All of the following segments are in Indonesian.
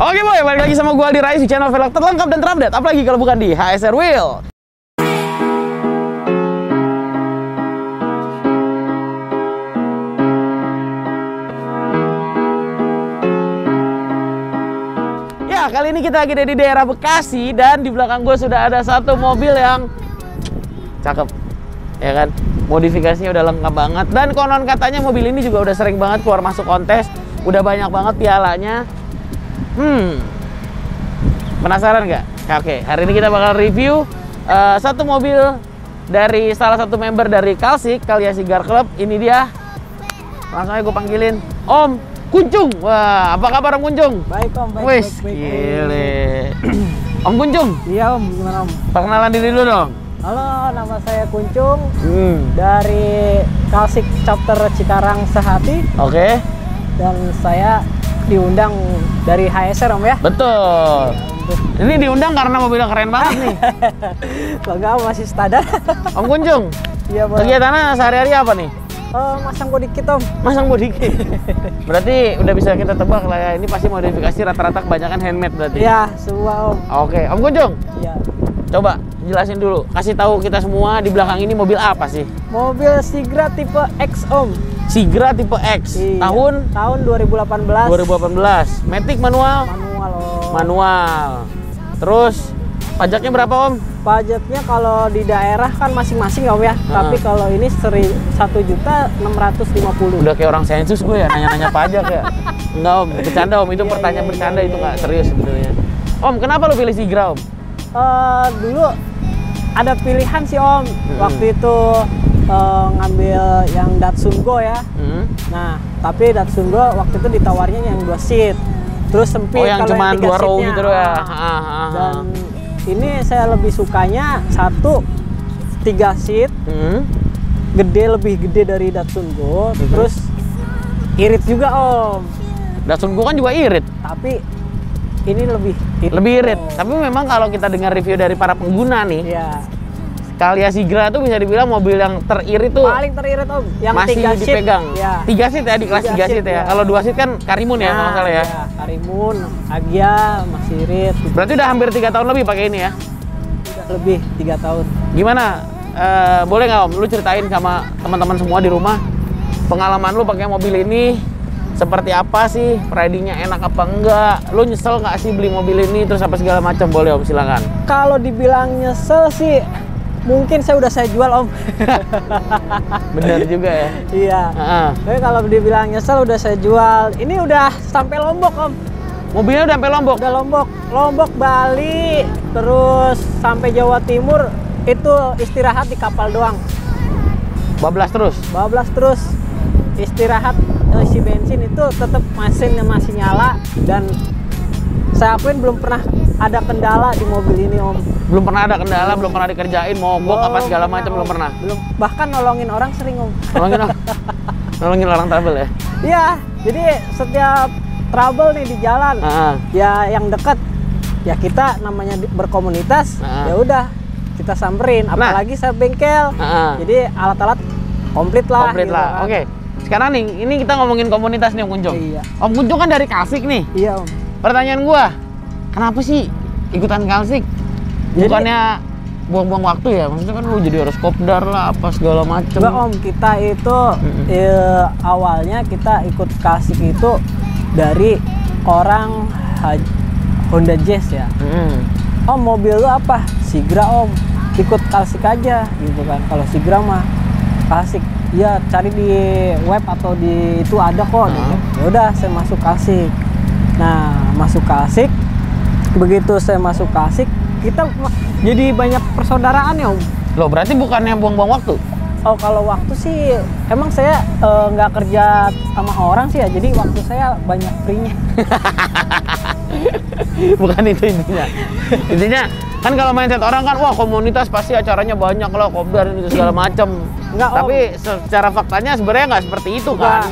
Oke boy, balik lagi sama gue Aldi Rais di channel vlog terlengkap dan terupdate Apalagi kalau bukan di HSR Wheel. Ya, kali ini kita lagi ada di daerah Bekasi Dan di belakang gue sudah ada satu mobil yang Cakep Ya kan? Modifikasinya udah lengkap banget Dan konon katanya mobil ini juga udah sering banget keluar masuk kontes. Udah banyak banget pialanya Hmm, penasaran nggak? Oke, hari ini kita bakal review uh, satu mobil dari salah satu member dari Kalsik, Kalia Sigar Club. Ini dia. Langsung aja gue panggilin Om Kunjung. Wah, apa kabar Om Kunjung? Baik om, baik, Wis, gile. Om Kunjung, Iya om, gimana om? perkenalan diri dulu dong. Halo, nama saya Kuncung Hmm. dari Kalsik Chapter Cikarang Sehati Oke, dan saya diundang dari HSR om ya. betul. Ini diundang karena mobilnya keren banget nih. Om, masih standar. Om Kunjung, Iya bang. kegiatannya sehari-hari apa nih? Oh, masang body kit om. Masang body kit. Berarti udah bisa kita tebak lah ya. Ini pasti modifikasi rata-rata kebanyakan handmade berarti. Iya, semua om. Oke, Om Kunjung, Iya. coba jelasin dulu. Kasih tahu kita semua di belakang ini mobil apa sih? Mobil Sigra tipe X om. Sigra tipe X. Iya. Tahun Tahun 2018. 2018. Matic manual? Manual om. Manual. Terus pajaknya berapa, Om? Pajaknya kalau di daerah kan masing-masing om ya. Tapi kalau ini seri satu juta enam ratus lima puluh. Udah kayak orang sensus gue ya, nanya-nanya pajak ya. Enggak, Om. Bercanda, Om. Itu Iya, pertanyaan iya, bercanda iya, itu iya, nggak iya. serius sebetulnya. Om, kenapa lo pilih Sigra, Om? Eh, dulu ada pilihan sih om waktu itu eh, ngambil yang Datsun Go ya Hmm? nah tapi Datsun Go waktu itu ditawarnya yang dua seat terus sempit Oh, yang kalau cuma dua row gitu ya. Ah. Ah, ah, dan ini saya lebih sukanya satu tiga seat Hmm? gede lebih gede dari Datsun Go Mhm. terus irit juga om Datsun gue kan juga irit. tapi ini lebih irit lebih irit. om. Tapi memang kalau kita dengar review dari para pengguna nih, ya Kalia Sigra tuh bisa dibilang mobil yang teririt tuh paling teririt om yang masih tiga seat dipegang. ya Tiga seat ya di kelas Tiga tiga seat, seat ya. ya. Kalau dua seat kan Karimun ya kalau nggak salah ya. Iya, Karimun, Agia, masih Irit, gitu. Berarti udah hampir tiga tahun lebih pakai ini ya. lebih tiga tahun. Gimana? Eh, boleh nggak om? Lu ceritain sama teman-teman semua di rumah pengalaman lu pakai mobil ini seperti apa sih? Ridingnya enak apa enggak? Lu nyesel nggak sih beli mobil ini terus apa segala macam? Boleh om, silakan. Kalau dibilang nyesel sih, mungkin saya udah saya jual om. Bener juga ya. iya. Heeh. Tapi kalau dibilang nyesel udah saya jual. Ini udah sampai Lombok om. Mobilnya udah sampai Lombok. Udah Lombok, Lombok, Bali, terus sampai Jawa Timur itu istirahat di kapal doang. Bablas terus. bablas terus istirahat isi bensin itu tetap mesinnya masih nyala dan saya akuin belum pernah ada kendala di mobil ini om Belum pernah ada kendala, belum pernah dikerjain, mogok apa segala macam belum pernah. belum bahkan nolongin orang sering om Nolongin orang, nolongin orang travel ya. iya jadi setiap trouble nih di jalan Heeh. ya yang dekat ya kita namanya berkomunitas Ah. ya udah kita samperin Nah. apalagi saya bengkel Heeh. jadi alat-alat komplit lah Komplit gitu lah. kan. Oke. Sekarang nih, ini kita ngomongin komunitas nih Om Kunjung. Iya. Om Kunjung kan dari Kalsik nih. iya om Pertanyaan gua, kenapa sih ikutan Kalsik? Bukannya buang-buang waktu ya? Maksudnya kan lu jadi harus kopdar lah, apa segala macem. Enggak om, kita itu Mm-mm. eh, awalnya kita ikut kasih itu dari orang Honda Jazz ya. Mm. Om mobil lu apa? Sigra om. Ikut Kalsik aja gitu kan. Kalau Sigra mah Kalsik. Ya cari di web atau di itu ada kok. Gitu. Ya udah saya masuk Kalsik. Nah masuk Kalsik. Begitu saya masuk Kalsik, kita jadi banyak persaudaraan ya om. Loh, berarti bukannya buang-buang waktu? Oh kalau waktu sih emang saya eh, nggak kerja sama orang sih ya jadi waktu saya banyak free-nya. Bukan itu intinya. intinya kan kalau mindset orang kan wah komunitas pasti acaranya banyak lah, kopdar itu segala macem. Enggak, Om. Tapi secara faktanya sebenarnya nggak seperti itu Nggak. kan.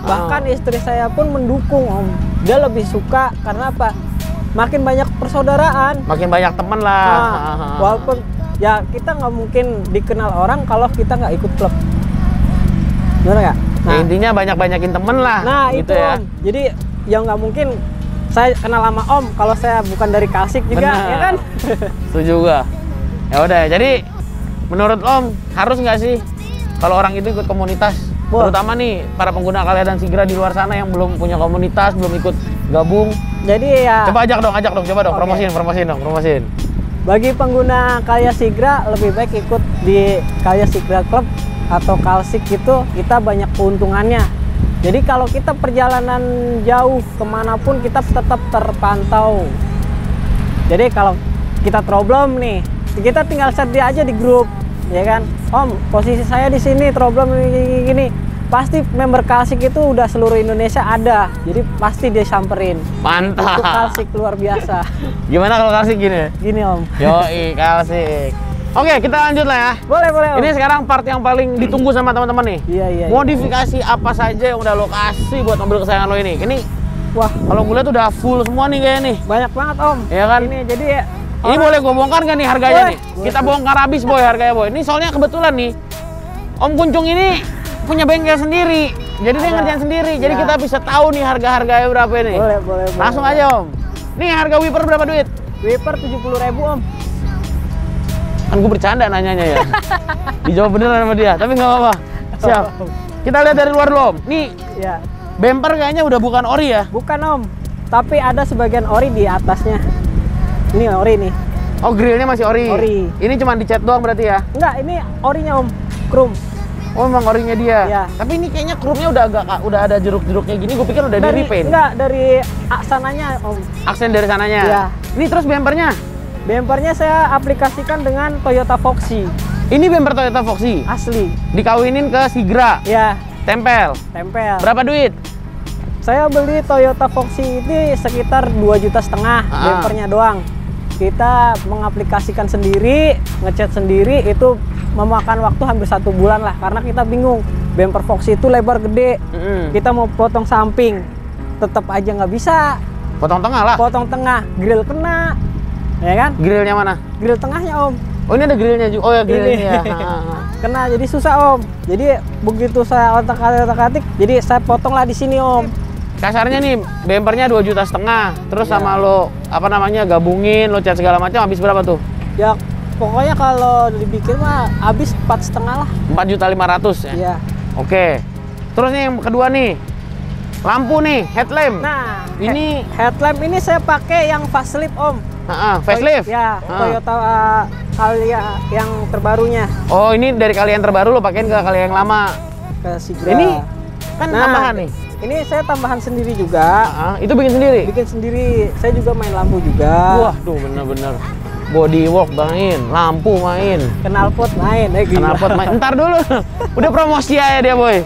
Bahkan istri saya pun mendukung om. Dia lebih suka karena apa? Makin banyak persaudaraan. makin banyak temen lah. Nah, Ah. walaupun ya kita nggak mungkin dikenal orang kalau kita nggak ikut klub. Benar nggak? Ya, intinya banyak-banyakin temen lah. Nah gitu itu ya. Om. Jadi ya nggak mungkin saya kenal sama Om kalau saya bukan dari Kalsik juga Benar. ya kan Setuju gua. Ya udah, jadi menurut Om harus nggak sih kalau orang itu ikut komunitas? Wah. Terutama nih para pengguna Kalia dan Sigra di luar sana yang belum punya komunitas, belum ikut gabung. Jadi ya Coba ajak dong, ajak dong, coba dong, Oke. promosiin, promosiin dong, promosiin. bagi pengguna Kalya Sigra lebih baik ikut di Kalya Sigra Club atau Kalsik gitu kita banyak keuntungannya jadi kalau kita perjalanan jauh ke mana pun kita tetap terpantau jadi kalau kita problem nih kita tinggal set dia aja di grup ya kan om posisi saya di sini problem ini gini, gini pasti member Kalsik itu udah seluruh Indonesia ada jadi pasti dia samperin itu Mantap. Kalsik luar biasa Gimana kalau kasih gini? gini om Yoi, Kalsik. Oke, kita lanjut lah ya. boleh boleh om Ini sekarang part yang paling ditunggu sama teman-teman nih. iya iya iya. Modifikasi apa saja yang udah lo kasih buat mobil kesayangan lo ini? Ini wah kalau gue lihat udah full semua nih kayaknya nih. banyak banget om Iya kan? ini jadi ya Ini boleh gue bongkar nggak nih harganya Boleh. nih? Kita bongkar habis boy harganya boy. Ini soalnya kebetulan nih Om Kuncung ini punya bengkel sendiri. Jadi dia Ada. ngerjain sendiri. Jadi Ya. kita bisa tahu nih harga-harganya berapa ini. boleh boleh boleh. Langsung aja Om. Nih harga wiper berapa duit? Wiper 70.000 ribu om Kan gue bercanda nanyanya ya. Dijawab beneran sama dia. Tapi nggak apa-apa. Siap. Kita lihat dari luar dulu Om. Nih ya bumper kayaknya udah bukan ori ya. bukan om tapi ada sebagian ori di atasnya ini ori nih Oh grillnya masih ori. Ori. Ini cuma dicat doang berarti ya? enggak ini orinya om chrome Oh memang orinya dia. Iya. Tapi ini kayaknya chrome-nya udah agak udah ada jeruk-jeruknya gini. Gue pikir udah di dari repaint. enggak dari a- sananya om Aksen dari sananya. Iya. Ini terus bumpernya. bumpernya saya aplikasikan dengan Toyota Foxy Ini bumper Toyota Foxy. asli Dikawinin ke Sigra. ya Tempel. tempel Berapa duit? saya beli Toyota Foxy ini sekitar 2 juta setengah Ah. bumpernya doang kita mengaplikasikan sendiri ngecat sendiri itu memakan waktu hampir satu bulan lah karena kita bingung bumper Foxy itu lebar gede Mm-mm. kita mau potong samping tetap aja nggak bisa Potong tengah lah. potong tengah grill kena ya kan Grillnya mana? grill tengahnya om Oh ini ada grillnya juga. Oh ya grillnya. Ini. ya. Kena jadi susah om jadi begitu saya otak atik jadi saya potong lah di sini om Kasarnya nih bumpernya 2 juta setengah. Terus Iya. sama lo apa namanya gabungin, lo cat segala macam habis berapa tuh? ya pokoknya kalau dibikin mah habis empat setengah lah 4 juta 500 ya. ya Oke. Terus nih yang kedua nih. Lampu nih, headlamp. nah Ini- he- headlamp ini saya pakai yang facelift om Ha, ha, facelift. ya Ha. Toyota uh, Calya yang terbarunya Oh, ini dari kalian terbaru lo pakein ke kalian yang lama. ke Sigra Ini kan Nah, tambahan nih. ini saya tambahan sendiri juga Ha, itu bikin sendiri. bikin sendiri saya juga main lampu juga Wah, tuh bener-bener. Body work main, lampu main, knalpot main eh knalpot main. Ntar dulu. Udah promosi ya dia, boy.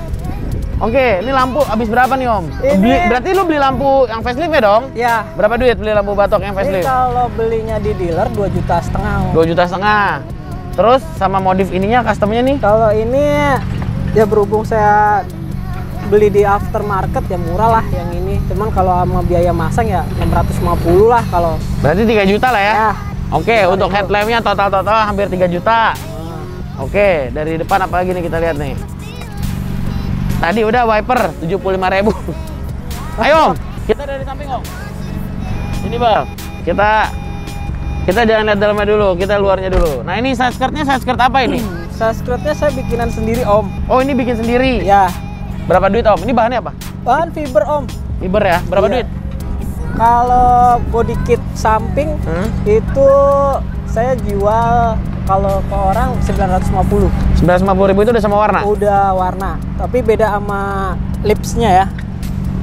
Oke, ini lampu habis berapa nih, Om? Ini- Beli, berarti lu beli lampu yang facelift ya dong? ya Berapa duit beli lampu batok yang ini facelift? kalau belinya di dealer 2 juta setengah Om. 2 juta setengah. Terus sama modif ininya customnya nih? Kalau ini ya berhubung saya beli di aftermarket ya murah lah yang ini. Cuman kalau sama biaya masang ya 650 lah kalau. Berarti 3 juta lah ya? Ya. Oke, untuk headlampnya total-total hampir 3 juta. Oke, dari depan apa lagi nih kita lihat nih? Tadi udah wiper 75.000. Ayo, Om. Kita dari samping, Om. Ini, Bang. Kita kita jangan lihat dalamnya dulu, kita luarnya dulu. Nah, ini side skirt apa ini? Subscribe-nya saya bikinan sendiri Om. Oh, ini bikin sendiri. Ya. Berapa duit, Om? Ini bahannya apa? Bahan fiber Om. Fiber ya? Berapa Iya. duit? Kalau body kit samping Hmm? itu saya jual kalau ke orang 950 950.000 itu udah sama warna? udah warna tapi beda sama lipsnya ya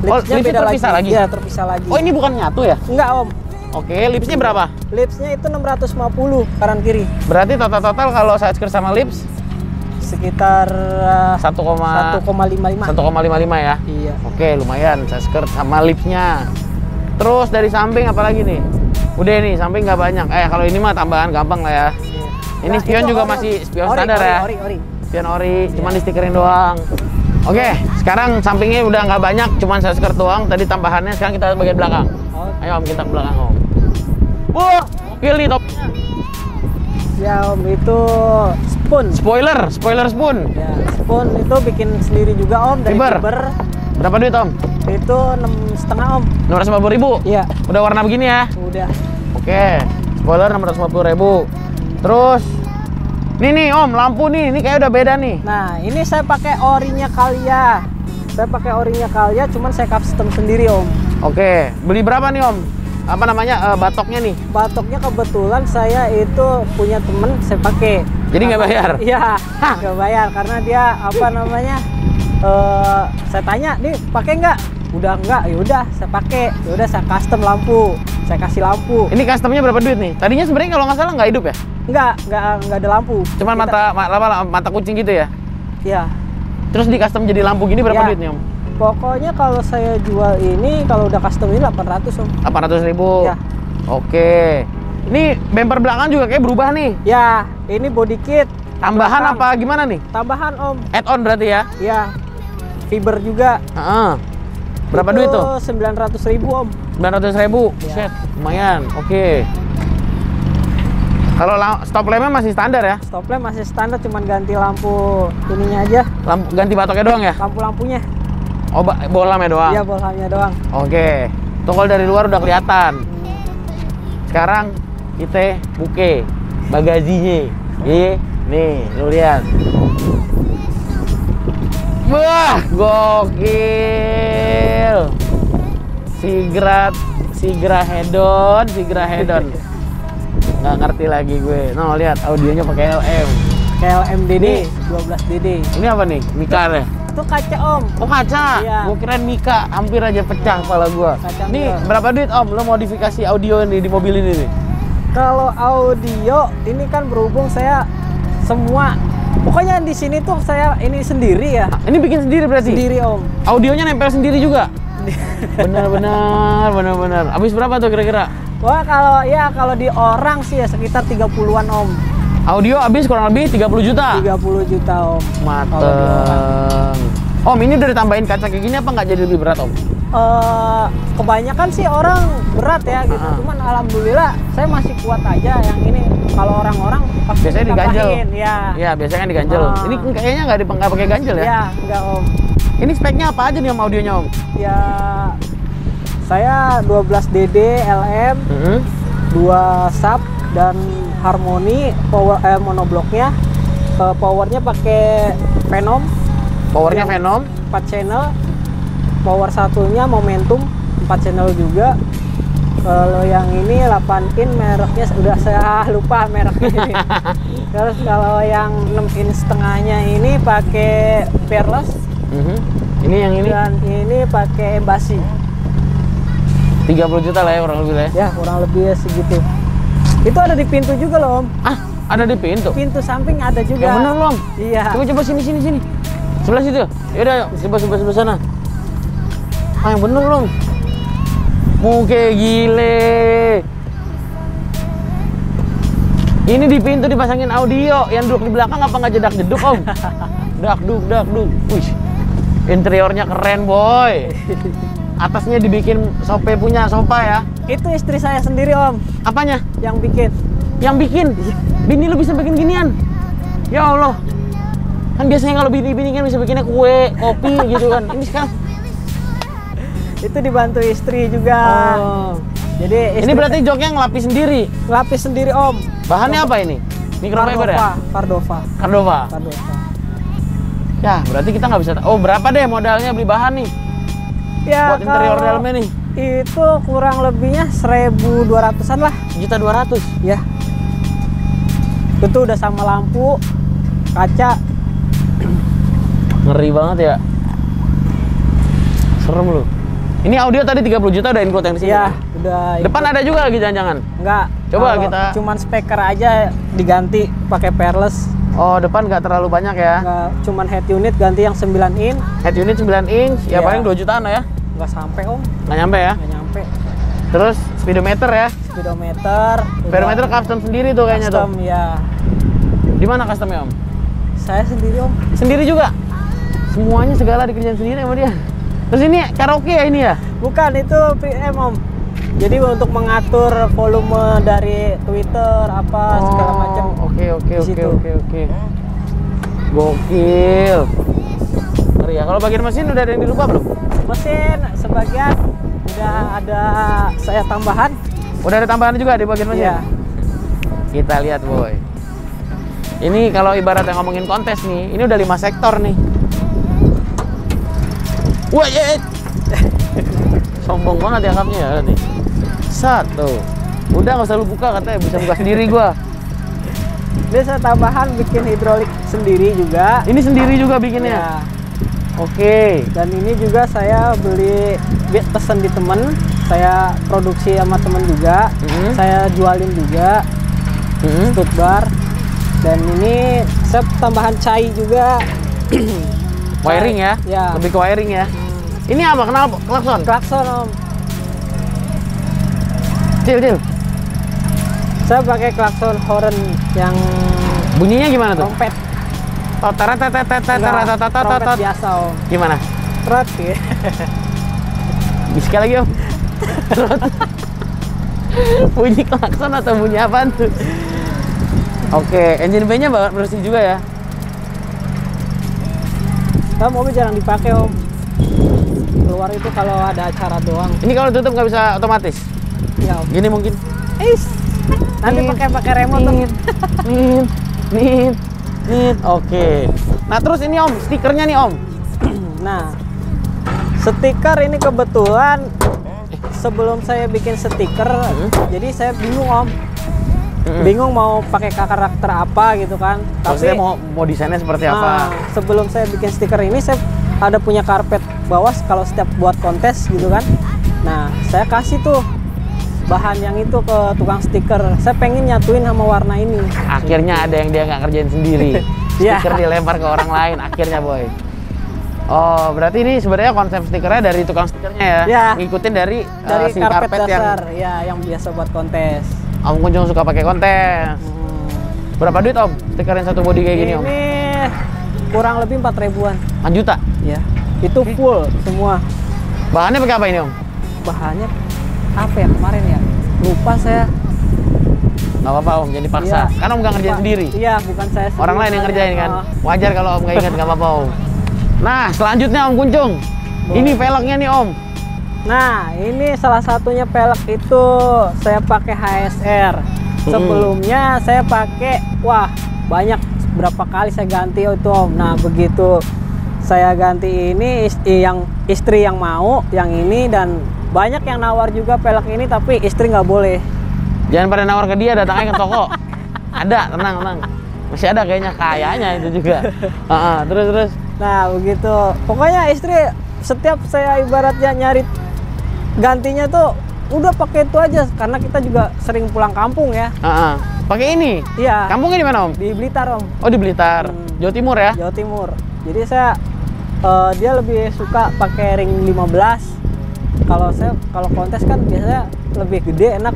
Oh, lipsnya terpisah lagi? Iya, terpisah lagi Oh, ini bukan nyatu ya? enggak om Oke, lipsnya berapa? lipsnya itu 650 kanan kiri Berarti total-total kalau side skirt sama lips sekitar uh, 1, 1,55 1,55 ya. iya Oke, lumayan side skirt sama lipsnya. Terus dari samping apa lagi nih? Udah nih, samping nggak banyak. Eh, kalau ini mah tambahan gampang lah ya. Ini Nah, spion juga ori, masih spion ori, standar ori, ya. ori ori Spion ori, cuman di stikerin doang. Oke, sekarang sampingnya udah nggak banyak, cuman side skirt doang. Tadi tambahannya, sekarang kita bagian belakang. Ayo om, kita ke belakang om. Wah, nih topnya. ya om itu spoon Spoiler, spoiler spoon. ya spoon itu bikin sendiri juga om dari Fiber. fiber Berapa duit om? Itu enam setengah om. 650 ribu? Iya, Udah warna begini ya? udah. Oke, spoiler 650 ribu. Terus, nih nih om, lampu nih, ini kayak udah beda nih. Nah, ini saya pakai orinya Kalia. Saya pakai orinya Kalia, cuman saya custom sendiri om. Oke, beli berapa nih om? Apa namanya eh, batoknya nih? Batoknya kebetulan saya itu punya temen, saya pakai. Jadi nggak bayar? Iya, nggak bayar karena dia apa namanya? Eh saya tanya, nih pakai nggak? Udah nggak, ya udah saya pakai. Ya udah saya custom lampu, saya kasih lampu. Ini customnya berapa duit nih? Tadinya sebenarnya kalau nggak salah nggak hidup ya? Nggak, nggak nggak ada lampu. Cuman Kita- mata ma- apa, mata kucing gitu ya? Iya. Terus di custom jadi lampu gini berapa Ya. duit nih om? Pokoknya kalau saya jual ini, kalau udah custom ini 800 om. 800 ribu. Ya. Oke. Ini bumper belakang juga kayak berubah nih. Ya, ini body kit. Tambahan Belakang. apa gimana nih? Tambahan om. Add on berarti ya? Ya, fiber juga. Heeh. Berapa Itu duit tuh? 900 ribu om. 900 ribu. Ya. Set, lumayan. Oke. Kalau la- stop lampnya masih standar ya? Stop lamp masih standar, cuman ganti lampu ininya aja, Lampu ganti batoknya doang ya? lampu-lampunya. Oh, bolamnya doang. Iya, bolhamnya doang. Oke. Tuh kalau dari luar udah kelihatan. Sekarang kita buke bagazinya. Iya, nih, lu lihat. Wah, gokil. Sigrat, Sigra Hedon, Sigra Hedon. Nggak ngerti lagi gue. No, lihat audionya pakai LM. KLMDD Nih. 12 DD. Ini apa nih? Mika ya? Itu kaca om. Oh kaca, Iya. gua kirain Mika, hampir aja pecah kepala gua. Kaca nih mirror. berapa duit om? Lo modifikasi audio nih di mobil ini nih? Kalau audio ini kan berhubung saya semua pokoknya di sini tuh saya ini sendiri ya. Ini bikin sendiri berarti? Sendiri om. Audionya nempel sendiri juga? Benar-benar, benar-benar. Abis berapa tuh kira-kira? Wah kalau ya kalau di orang sih ya sekitar 30-an om. Audio abis kurang lebih 30 juta? 30 juta om. Mateng. Om ini udah ditambahin kaca kayak gini apa nggak jadi lebih berat om? Eh, kebanyakan sih orang berat ya gitu. Ah. Cuman alhamdulillah saya masih kuat aja yang ini. Kalau orang-orang pasti Biasanya diganjel. Ya. Iya biasanya kan diganjel. Ah. Ini kayaknya nggak nggak pakai ganjel ya? Ya, enggak om. Ini speknya apa aja nih om audionya om? Ya saya 12 DD LM, Mhm. dua sub dan harmoni power eh, monobloknya. Eh, powernya pakai Venom Powernya Venom. 4 channel. Power satunya Momentum 4 channel juga. Kalau yang ini 8 in mereknya udah saya lupa mereknya. Terus kalau yang 6 in setengahnya ini pakai Peerless Mhm. Ini yang ini dan ini pakai Embassy. 30 juta lah ya kurang lebih lah ya. Ya, kurang lebih ya segitu. Itu ada di pintu juga loh, Om. Ah, ada di pintu. Pintu samping ada juga. Yang bener loh. Om. Iya. Coba coba sini sini sini. Sebelah situ. Yaudah, yuk. Coba sebelah sebelah sana. Ah, yang bener loh. Muke gile. Ini di pintu dipasangin audio. Yang duduk di belakang apa nggak jedak jeduk om? dak duk dak duk. Wih, interiornya keren boy. Atasnya dibikin sope punya sofa ya. Itu istri saya sendiri, Om, Apanya? yang bikin. Yang bikin? Bini lu bisa bikin ginian? Ya Allah. Kan biasanya kalau bini-bini kan bisa bikinnya kue, kopi gitu kan. Ini sekarang. Itu dibantu istri juga. Oh. Jadi istri Ini berarti joknya ngelapis sendiri. lapis sendiri, Om. Bahannya apa ini? Microfiber ya? Cardova. Cardova. Cardova. Ya, berarti kita nggak bisa. Oh, berapa deh modalnya beli bahan nih? Ya, buat interior dalamnya nih. Itu kurang lebihnya 1200-an lah. Juta dua ratus. Ya. Itu udah sama lampu, kaca. Ngeri banget ya. Serem lu. Ini audio tadi 30 juta udah include yang di sini. Ya, udah Depan ada juga lagi jangan-jangan. Enggak. Coba kita- cuman speaker aja diganti pakai Peerless. Oh, depan nggak terlalu banyak ya. Enggak cuman head unit ganti yang 9 in, Head unit 9 inch, ya Iya. paling 2 jutaan lah ya. enggak sampai Om, Nggak nyampe ya. enggak nyampe. Terus speedometer ya. Speedometer. Speedometer custom sendiri tuh kayaknya custom, tuh. ya. Di mana customnya om? Saya sendiri Om. Sendiri juga. Semuanya segala dikerjain sendiri sama dia. Terus ini karaoke ya ini ya? Bukan itu preamp Om. Jadi untuk mengatur volume dari Twitter apa segala macam. Oh, Oke oke oke oke oke. Gokil. Ngeri factory ya. Kalau bagian mesin udah ada yang dirubah belum? Mesin sebagian udah ada saya tambahan. Udah ada tambahan juga di bagian mesin. Iya. Kita lihat boy. Ini kalau ibarat yang ngomongin kontes nih, ini udah lima sektor nih. Wah, ya. Sombong banget ya kapnya ya nanti. Satu. Udah nggak usah lu buka katanya bisa buka sendiri gua. Ini saya tambahan bikin hidrolik sendiri juga. Ini sendiri juga bikinnya. Ya. Oke. Dan ini juga saya beli pesen di temen, saya produksi sama temen juga, Mhm. saya jualin juga Mhm. stud bar. Dan ini saya tambahan cai juga. Wiring ya? Ya. Lebih ke wiring ya. Ini apa? Kenapa? Klakson. Klakson om. Cil, cil. Saya pakai klakson horn yang Bunyinya gimana tuh? trompet. Oh, teret, teret, teret, teret, teret, teret, teret, trompet teret. biasa om. Gimana? Tret ya. Sekali lagi om. bunyi klakson atau bunyi apa tuh? Oke, engine bay-nya ba- bersih juga ya. Nah, mobil jarang dipakai om. Keluar itu kalau ada acara doang. Ini kalau tutup nggak bisa otomatis. Ya om. Gini mungkin. Is. Nanti pakai pakai remote om. Nit, nit, nit, nit. Oke. Nah terus ini om, stikernya nih om. Nah, stiker ini kebetulan sebelum saya bikin stiker, Hmm. jadi saya bingung om, Mm-mm. bingung mau pakai karakter apa gitu kan. Maksudnya mau mau desainnya seperti nah, apa? sebelum saya bikin stiker ini saya ada punya karpet bawah kalau setiap buat kontes gitu kan. Nah, saya kasih tuh bahan yang itu ke tukang stiker. Saya pengen nyatuin sama warna ini. Akhirnya ada yang dia nggak kerjain sendiri. Iya. Stiker dilempar ke orang lain. Akhirnya boy. Oh, berarti ini sebenarnya konsep stikernya dari tukang stikernya ya? Ya. Ngikutin dari, uh, Dari si karpet, karpet yang dasar, ya yang biasa buat kontes. Om Kunjung suka pakai kontes. Hmm. Berapa duit om? Stikerin satu body kayak gini om? Ini kurang lebih 4 ribuan. 4 juta. Ya, itu full semua. Bahannya pakai apa ini om? Bahannya apa ya kemarin ya? Lupa saya. Nggak apa-apa om, jadi paksa. Iya. Kan om nggak ngerjain Lupa. sendiri. Iya, bukan saya sendiri. Orang lain yang ngerjain kan. Oh. Wajar kalau om nggak ingat nggak apa-apa om. Nah, selanjutnya om Kuncung. Boleh. Ini velgnya nih om. Nah, ini salah satunya pelek itu saya pakai HSR. Sebelumnya saya pakai wah, banyak berapa kali saya ganti itu Om. Nah, begitu saya ganti ini is- yang istri yang mau yang ini dan banyak yang nawar juga pelek ini tapi istri nggak boleh. Jangan pada nawar ke dia, datang aja ke toko. ada, tenang, tenang. Masih ada kayaknya kayaknya itu juga. Heeh, terus terus. Nah, begitu. Pokoknya istri setiap saya ibaratnya nyari gantinya tuh udah pakai itu aja karena kita juga sering pulang kampung ya. Heeh. Pakai ini. Iya. Kampungnya di mana om? Di Blitar, Om. Oh di Blitar, Hmm. Jawa Timur ya. Jawa Timur. Jadi saya eh, dia lebih suka pakai ring 15. Kalau saya kalau kontes kan biasanya lebih gede enak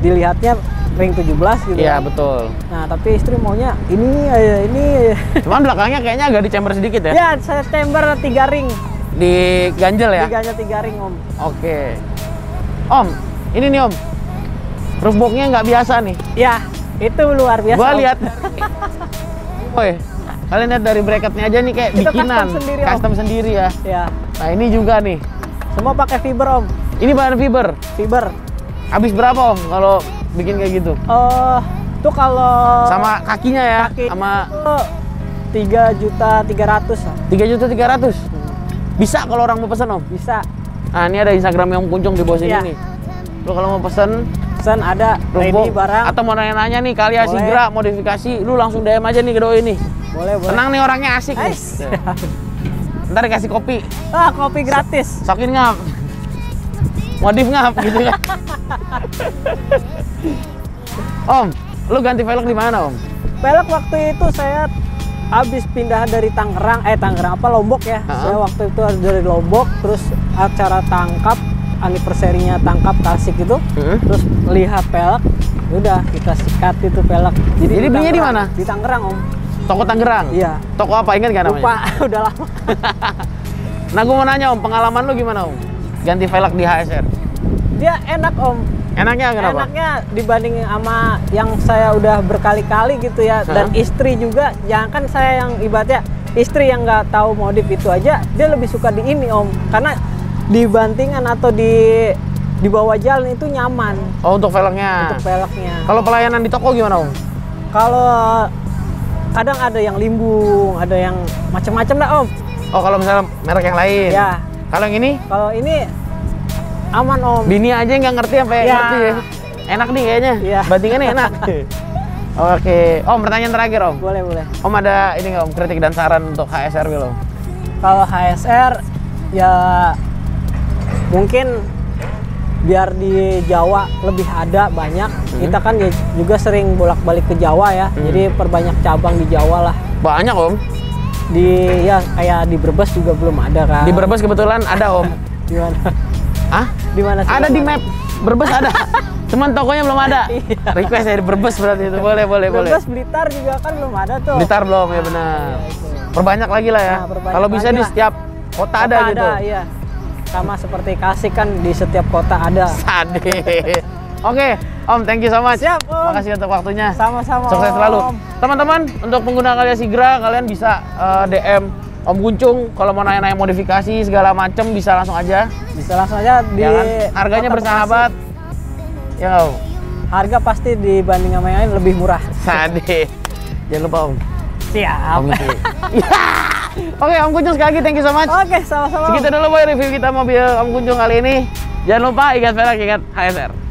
dilihatnya ring 17 gitu. Iya kan. betul. Nah, tapi istri maunya ini aja, ini. Cuman belakangnya kayaknya agak dicember sedikit ya. ya, saya chamber 3 ring. Di ganjel ya. Tiganya 3 ring, Om. Oke. Om, ini nih om. Roof boxnya nggak biasa nih. Ya, itu luar biasa. Gua Om. lihat. Woi, kalian lihat dari bracketnya aja nih kayak Itu custom bikinan, sendiri, Om. custom sendiri ya. Ya, Nah ini juga nih. semua pakai fiber, Om. Ini bahan fiber. Fiber. Habis berapa om kalau bikin kayak gitu? Eh, tuh kalau Sama kakinya ya, kaki sama 3 juta 300 lah. 3 juta 300. Bisa kalau orang mau pesen om. Bisa. Nah ini ada Instagram yang kuncung di bawah sini Iya. nih. Lo kalau mau pesen Pesan ada ready barang. atau mau nanya-nanya nih kali. Sigra modifikasi, lu langsung DM aja nih ke doi nih. Boleh, boleh. Tenang nih orangnya asik nih. Ais. Ntar dikasih kopi. ah, kopi gratis. Sokin ngap. Modif ngap gitu kan. om, lu ganti velg di mana om? Pelek waktu itu saya habis pindah dari Tangerang, eh Tangerang apa Lombok ya. Ha-ha. Saya waktu itu dari Lombok, terus acara tangkap anniversary-nya tangkap tasik itu, Heeh. terus lihat pelek, udah kita sikat itu pelek. Jadi belinya di mana? Di Tangerang om. Toko Tangerang. Iya. Toko apa ingat gak namanya? Lupa, udah lama. Nah, gue mau nanya om, pengalaman lu gimana om? Ganti velg di HSR. Dia enak om. Enaknya kenapa? Enaknya dibanding sama yang saya udah berkali-kali gitu ya dan Hah? istri juga, jangan kan saya yang ibaratnya istri yang nggak tahu modif itu aja dia lebih suka di ini om karena di bantingan atau di di bawah jalan itu nyaman Oh, untuk velgnya. untuk velgnya Kalau pelayanan di toko gimana, Om? kalau kadang ada yang limbung ada yang macam-macam dah om Oh, kalau misalnya merek yang lain. ya Kalau yang ini, kalau ini aman om bini aja nggak ngerti sampai Ya. ngerti ya. Enak nih kayaknya. Iya. Bantingannya enak. Oke. Om, pertanyaan terakhir, Om. boleh boleh Om ada ini nggak Om kritik dan saran untuk HSR Om? kalau HSR ya mungkin biar di Jawa lebih ada banyak kita kan ya juga sering bolak-balik ke Jawa ya Hmm. jadi perbanyak cabang di Jawa lah Banyak Om. di ya kayak di Brebes juga belum ada kan Di Brebes kebetulan ada Om. di mana Hah? di mana sih Ada di map. Brebes ada. Cuman tokonya belum ada. Iya. Request di Brebes berarti itu. Boleh, boleh, boleh. Brebes Blitar juga kan belum ada tuh Blitar belum ya benar. itu. Perbanyak lagi lah ya. Nah, Kalau bisa di setiap kota ada Kota gitu. iya sama seperti Kasih kan di setiap kota ada Sadis. Oke, Om, thank you so much. Siap, Om. Makasih untuk waktunya. sama-sama Sukses selalu. Teman-teman, untuk pengguna Kalya Sigra, kalian bisa eh, DM Om Guncung kalau mau nanya-nanya modifikasi segala macem bisa langsung aja. bisa langsung aja di ya kan? Harganya bersahabat. Ya Om? Harga pasti dibanding sama yang lain lebih murah Sadis. Jangan lupa Om. siap Om Guncung. Oke, Om Guncung sekali lagi thank you so much. oke sama-sama. Segitu dulu boy review kita mobil Om Kunjung kali ini. Jangan lupa ingat velg, ingat HSR.